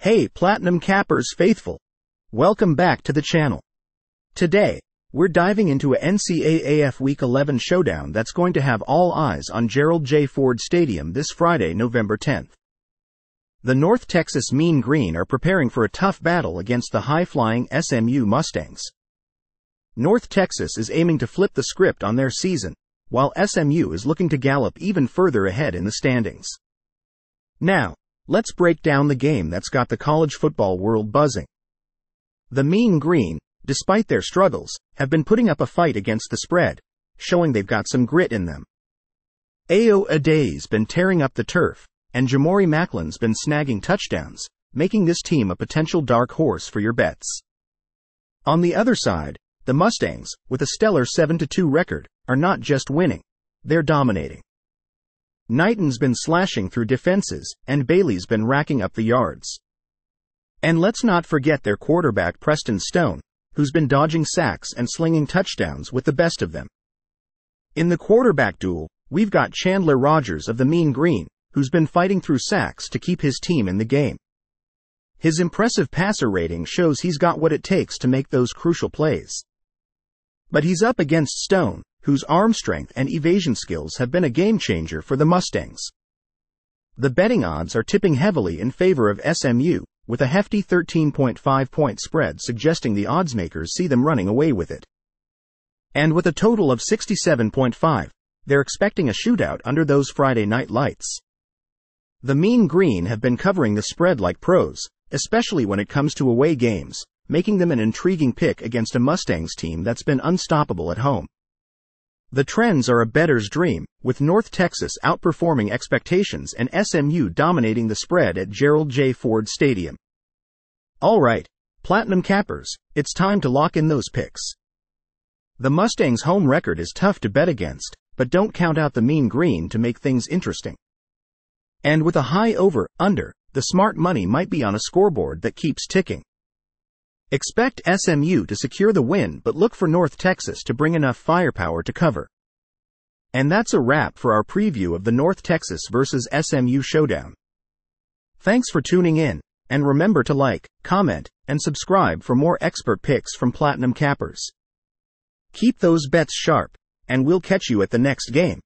Hey Platinum Cappers faithful! Welcome back to the channel. Today, we're diving into a NCAAF Week 11 showdown that's going to have all eyes on Gerald J. Ford Stadium this Friday, November 10th. The North Texas Mean Green are preparing for a tough battle against the high-flying SMU Mustangs. North Texas is aiming to flip the script on their season, while SMU is looking to gallop even further ahead in the standings. Now, let's break down the game that's got the college football world buzzing. The Mean Green, despite their struggles, have been putting up a fight against the spread, showing they've got some grit in them. Ayo Adeyi's been tearing up the turf, and Ja'Mori Maclin's been snagging touchdowns, making this team a potential dark horse for your bets. On the other side, the Mustangs, with a stellar 7-2 record, are not just winning, they're dominating. Knighton's been slashing through defenses, and Bailey's been racking up the yards. And let's not forget their quarterback Preston Stone, who's been dodging sacks and slinging touchdowns with the best of them. In the quarterback duel, we've got Chandler Rogers of the Mean Green, who's been fighting through sacks to keep his team in the game. His impressive passer rating shows he's got what it takes to make those crucial plays. But he's up against Stone, whose arm strength and evasion skills have been a game changer for the Mustangs. The betting odds are tipping heavily in favor of SMU, with a hefty 13.5 point spread suggesting the oddsmakers see them running away with it. And with a total of 67.5, they're expecting a shootout under those Friday night lights. The Mean Green have been covering the spread like pros, especially when it comes to away games, making them an intriguing pick against a Mustangs team that's been unstoppable at home. The trends are a bettor's dream, with North Texas outperforming expectations and SMU dominating the spread at Gerald J. Ford Stadium. Alright, Platinum Cappers, it's time to lock in those picks. The Mustangs' home record is tough to bet against, but don't count out the mean green to make things interesting. And with a high over, under, the smart money might be on a scoreboard that keeps ticking. Expect SMU to secure the win, but look for North Texas to bring enough firepower to cover. And that's a wrap for our preview of the North Texas versus SMU showdown. Thanks for tuning in, and remember to like, comment, and subscribe for more expert picks from Platinum Cappers. Keep those bets sharp, and we'll catch you at the next game.